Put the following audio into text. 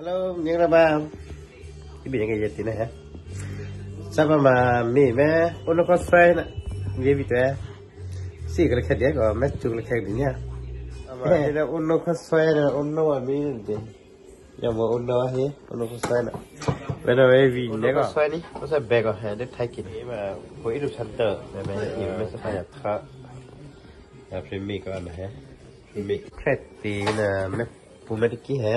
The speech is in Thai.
ฮัลโหลมิงราบามที่บีเอ็นเกียร์ตินะฮะซาบามามีแม่อุณหภูมิสูงนะมีวิตัวสี่กระเข็ดเดียก็แม่จุกระเข็ดดีเนี่ยอันนี้อุณหภูมิสูงนะอุณหภูมิมีนี่ยังว่าอุณหภูมิสูงนะเวลาเวีนเนี่ยก็สูงนี่ก็จะเบกอ่ะฮะเด็กไทยกินนี่มาพูดูีชั้นเตอร์แม่แม่ไม่สบายท่าแล้วพรีมีก็อะไรฮะพรีมีเครตีนะแม่ปูไม่ได้กี่ฮะ